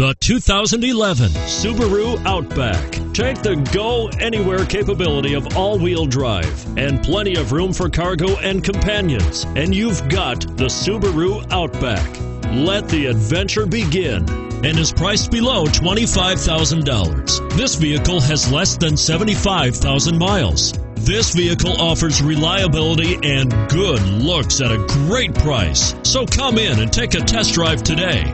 The 2011 Subaru Outback. Take the go anywhere capability of all wheel drive and plenty of room for cargo and companions. And you've got the Subaru Outback. Let the adventure begin and is priced below $25,000. This vehicle has less than 75,000 miles. This vehicle offers reliability and good looks at a great price. So come in and take a test drive today.